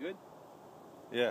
Good? Yeah.